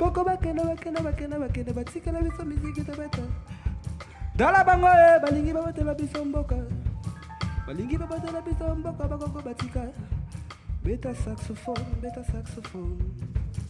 koko bakenda bakenda bakenda bakenda batikela biso miziki tobeta tala bango ye balingi babatela biso mboka balingi babatela biso mboka bakoko batika beta saxophone beta saxophone